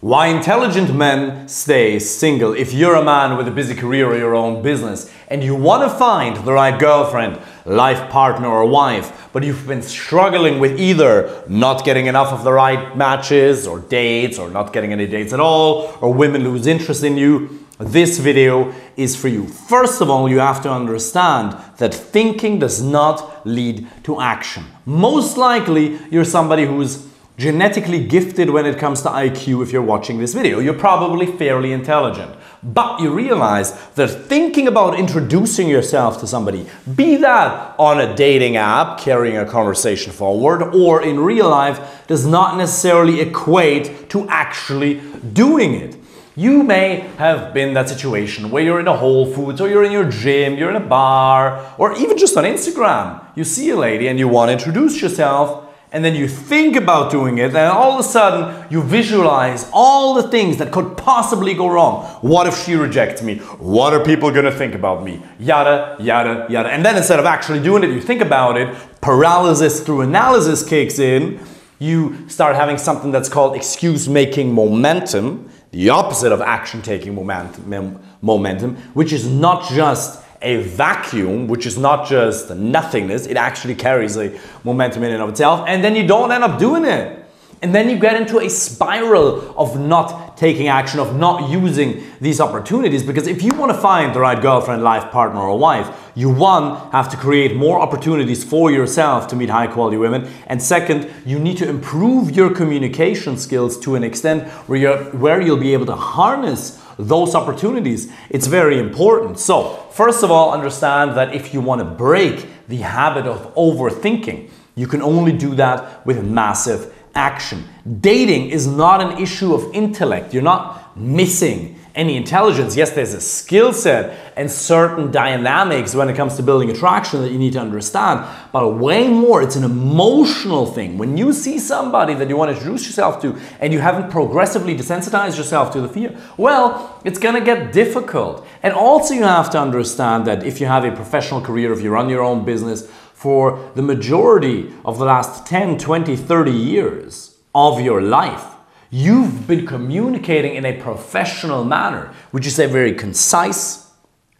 Why intelligent men stay single. If you're a man with a busy career or your own business and you want to find the right girlfriend, life partner, or wife, but you've been struggling with either not getting enough of the right matches or dates or not getting any dates at all, or women lose interest in you, this video is for you. First of all, you have to understand that thinking does not lead to action. Most likely, you're somebody who's genetically gifted when it comes to IQ if you're watching this video. You're probably fairly intelligent. But you realize that thinking about introducing yourself to somebody, be that on a dating app, carrying a conversation forward, or in real life, does not necessarily equate to actually doing it. You may have been that situation where you're in a Whole Foods or you're in your gym, you're in a bar, or even just on Instagram. You see a lady and you want to introduce yourself, and then you think about doing it, and all of a sudden you visualize all the things that could possibly go wrong. What if she rejects me? What are people gonna think about me? Yada, yada, yada. And then instead of actually doing it, you think about it, paralysis through analysis kicks in, you start having something that's called excuse making momentum, the opposite of action taking momentum, momentum, which is not just a vacuum, which is not just nothingness, it actually carries a momentum in and of itself, and then you don't end up doing it. And then you get into a spiral of not taking action, of not using these opportunities. Because if you want to find the right girlfriend, life partner, or wife, you one, have to create more opportunities for yourself to meet high quality women. And second, you need to improve your communication skills to an extent where, you're, where you'll be able to harness those opportunities. It's very important. So, first of all, understand that if you want to break the habit of overthinking, you can only do that with massive action. Dating is not an issue of intellect. You're not missing any intelligence. Yes, there's a skill set and certain dynamics when it comes to building attraction that you need to understand, but way more, it's an emotional thing. When you see somebody that you want to introduce yourself to and you haven't progressively desensitized yourself to the fear, well, it's gonna get difficult. And also, you have to understand that if you have a professional career, if you run your own business, for the majority of the last 10, 20, 30 years of your life, You've been communicating in a professional manner, which is a very concise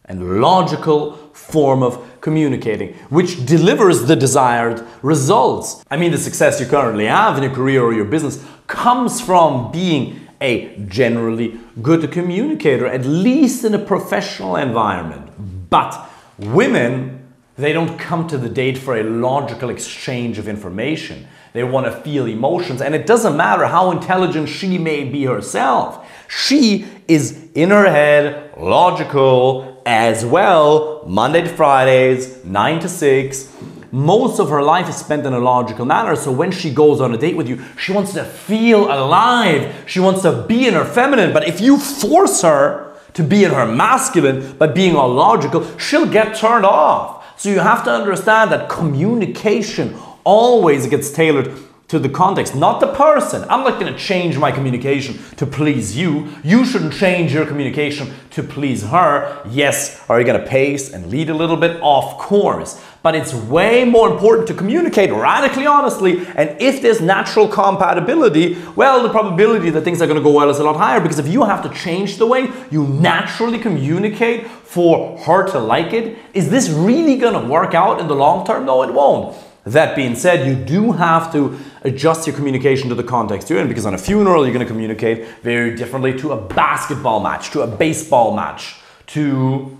and logical form of communicating, which delivers the desired results. I mean, the success you currently have in your career or your business comes from being a generally good communicator, at least in a professional environment. But women, they don't come to the date for a logical exchange of information. They want to feel emotions. And it doesn't matter how intelligent she may be herself. She is in her head, logical as well, Monday to Fridays, 9 to 6. Most of her life is spent in a logical manner. So when she goes on a date with you, she wants to feel alive. She wants to be in her feminine. But if you force her to be in her masculine by being all logical, she'll get turned off. So you have to understand that communication always gets tailored to the context, not the person. I'm not going to change my communication to please you. You shouldn't change your communication to please her. Yes, are you going to pace and lead a little bit? Of course. But it's way more important to communicate radically honestly. And if there's natural compatibility, well, the probability that things are going to go well is a lot higher because if you have to change the way you naturally communicate for her to like it, is this really to work out in the long term? No, it won't. That being said, you do have to adjust your communication to the context you're in because on a funeral, you're going to communicate very differently to a basketball match, to a baseball match, to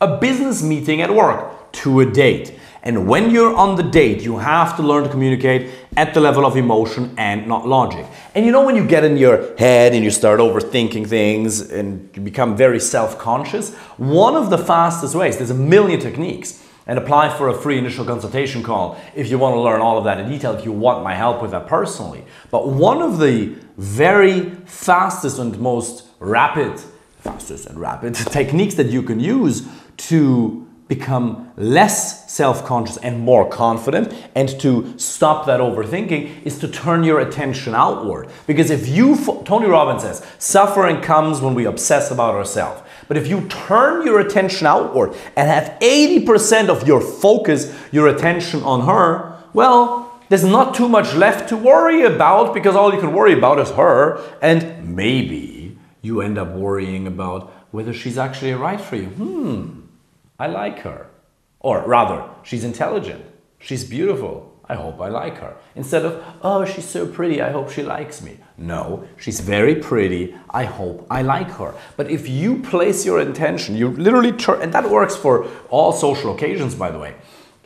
a business meeting at work, to a date. And when you're on the date, you have to learn to communicate at the level of emotion and not logic. And you know, when you get in your head and you start overthinking things and you become very self conscious, one of the fastest ways, there's a million techniques and apply for a free initial consultation call if you want to learn all of that in detail, if you want my help with that personally. But one of the very fastest and most rapid, fastest and rapid techniques that you can use to become less self-conscious and more confident and to stop that overthinking is to turn your attention outward because if you Tony Robbins says suffering comes when we obsess about ourselves but if you turn your attention outward and have 80% of your focus, your attention on her, well, there's not too much left to worry about because all you can worry about is her. And maybe you end up worrying about whether she's actually right for you. Hmm, I like her. Or rather, she's intelligent, she's beautiful. I hope I like her. Instead of, oh, she's so pretty, I hope she likes me. No, she's very pretty, I hope I like her. But if you place your intention, you literally turn, and that works for all social occasions, by the way.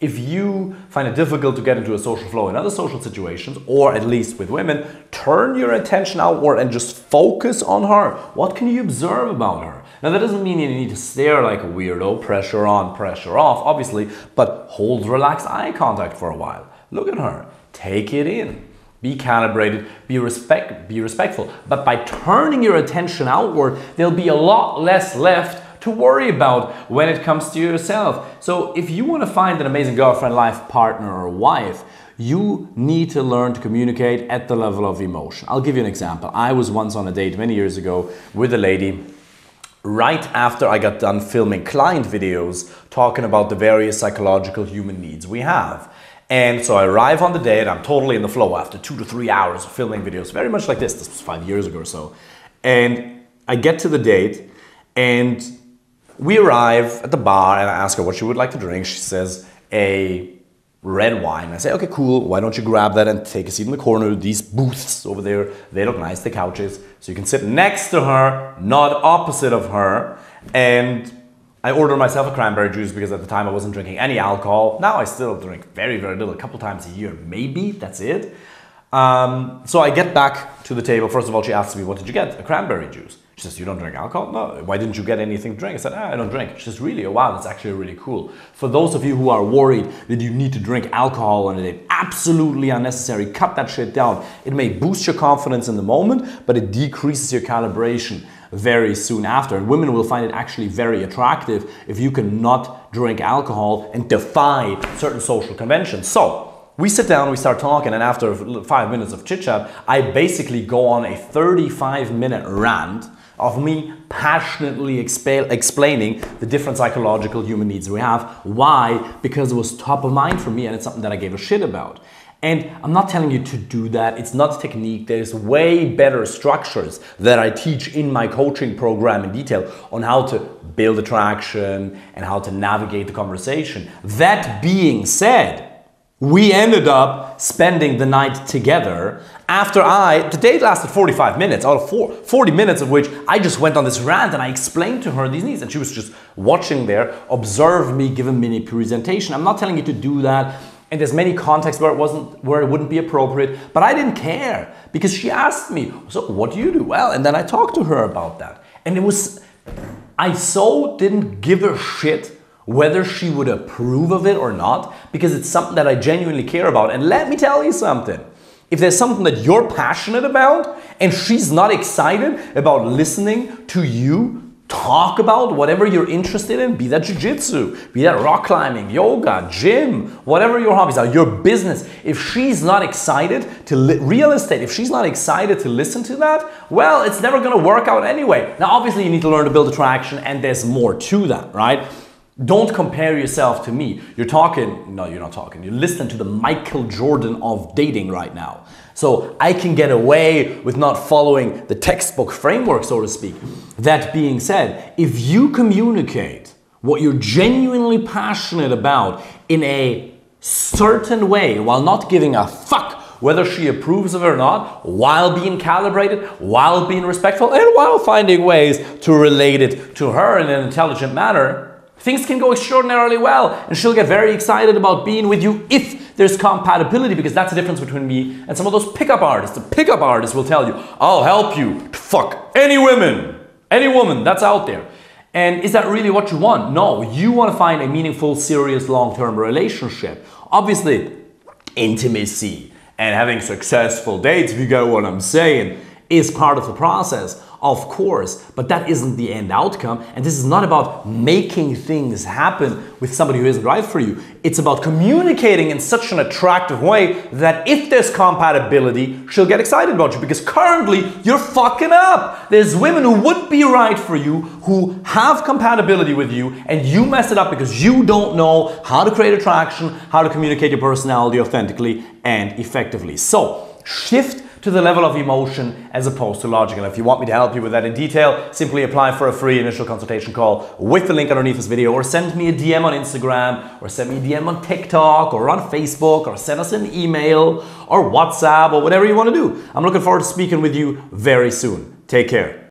If you find it difficult to get into a social flow in other social situations, or at least with women, turn your attention outward and just focus on her. What can you observe about her? Now, that doesn't mean you need to stare like a weirdo, pressure on, pressure off, obviously, but hold relaxed eye contact for a while. Look at her, take it in. Be calibrated, be respect, be respectful. But by turning your attention outward, there'll be a lot less left to worry about when it comes to yourself. So if you want to find an amazing girlfriend, life partner, or wife, you need to learn to communicate at the level of emotion. I'll give you an example. I was once on a date many years ago with a lady right after I got done filming client videos talking about the various psychological human needs we have. And so I arrive on the date, and I'm totally in the flow after two to three hours of filming videos, very much like this. This was five years ago or so. And I get to the date, and we arrive at the bar and I ask her what she would like to drink. She says a red wine. I say, okay, cool. Why don't you grab that and take a seat in the corner? These booths over there, they look nice, the couches. So you can sit next to her, not opposite of her. And I order myself a cranberry juice because at the time I wasn't drinking any alcohol. Now I still drink very, very little, a couple times a year, maybe. That's it. Um, so I get back to the table. First of all, she asks me, What did you get? A cranberry juice. She says, You don't drink alcohol? No. Why didn't you get anything to drink? I said, ah, I don't drink. She says, Really? Oh, wow, that's actually really cool. For those of you who are worried that you need to drink alcohol on a date, absolutely unnecessary. Cut that shit down. It may boost your confidence in the moment, but it decreases your calibration very soon after. And women will find it actually very attractive if you cannot drink alcohol and defy certain social conventions. So, we sit down, we start talking, and after five minutes of chit chat, I basically go on a 35 minute rant of me passionately expa- explaining the different psychological human needs we have. Why? Because it was top of mind for me and it's something that I gave a shit about. And I'm not telling you to do that. It's not a technique. There's way better structures that I teach in my coaching program in detail on how to build attraction and how to navigate the conversation. That being said, we ended up spending the night together after I, the date lasted 45 minutes, out of four, 40 minutes of which I just went on this rant and I explained to her these needs. And she was just watching there, observe me give a mini presentation. I'm not telling you to do that. And there's many contexts where it wasn't, where it wouldn't be appropriate, but I didn't care because she asked me, so what do you do? Well, and then I talked to her about that. And it was, I so didn't give a shit whether she would approve of it or not, because it's something that I genuinely care about. And let me tell you something. If there's something that you're passionate about and she's not excited about listening to you talk about whatever you're interested in, be that jujitsu, be that rock climbing, yoga, gym, whatever your hobbies are, your business. If she's not excited to li- real estate, if she's not excited to listen to that, well, it's never going to work out anyway. Now, obviously, you need to learn to build attraction, and there's more to that, right? Don't compare yourself to me. You're talking, no, you're not talking. You're listening to the Michael Jordan of dating right now. So I can get away with not following the textbook framework, so to speak. That being said, if you communicate what you're genuinely passionate about in a certain way while not giving a fuck whether she approves of it or not, while being calibrated, while being respectful, and while finding ways to relate it to her in an intelligent manner, things can go extraordinarily well and she'll get very excited about being with you if there's compatibility because that's the difference between me and some of those pickup artists. The pickup artists will tell you, I'll help you to fuck any women, any woman that's out there. And is that really what you want? No, you want to find a meaningful, serious, long term relationship. Obviously, intimacy and having successful dates, if you get what I'm saying, is part of the process, of course, but that isn't the end outcome. And this is not about making things happen with somebody who isn't right for you. It's about communicating in such an attractive way that if there's compatibility, she'll get excited about you because currently you're fucking up. There's women who would be right for you, who have compatibility with you, and you mess it up because you don't know how to create attraction, how to communicate your personality authentically and effectively. So, shift to the level of emotion as opposed to logic. And if you want me to help you with that in detail, simply apply for a free initial consultation call with the link underneath this video or send me a DM on Instagram or send me a DM on TikTok or on Facebook or send us an email or WhatsApp or whatever you want to do. I'm looking forward to speaking with you very soon. Take care.